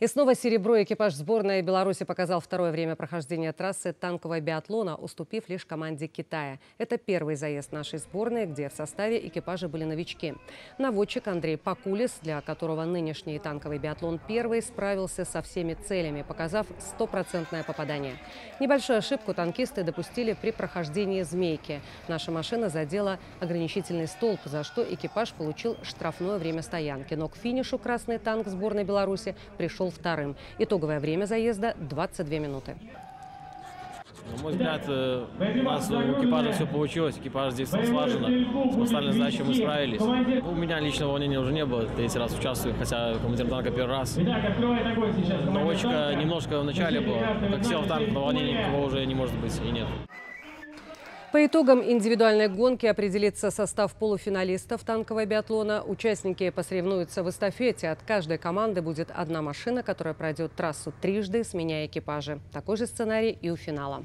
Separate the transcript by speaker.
Speaker 1: И снова серебро экипаж сборной Беларуси показал второе время прохождения трассы танкового биатлона, уступив лишь команде Китая. Это первый заезд нашей сборной, где в составе экипажа были новички. Наводчик Андрей Пакулис, для которого нынешний танковый биатлон первый, справился со всеми целями, показав стопроцентное попадание. Небольшую ошибку танкисты допустили при прохождении «Змейки». Наша машина задела ограничительный столб, за что экипаж получил штрафное время стоянки. Но к финишу красный танк сборной Беларуси пришел вторым. Итоговое время заезда – 22 минуты.
Speaker 2: На мой взгляд, э, у нас у экипажа все получилось, экипаж здесь слаженно, с поставленной задачей мы справились. Ну, у меня личного волнения уже не было, третий раз участвую, хотя командир танка первый раз. Наводчика немножко в начале было, как сел в танк, на волнении никого уже не может быть и нет.
Speaker 1: По итогам индивидуальной гонки определится состав полуфиналистов танкового биатлона. Участники посоревнуются в эстафете. От каждой команды будет одна машина, которая пройдет трассу трижды, сменяя экипажи. Такой же сценарий и у финала.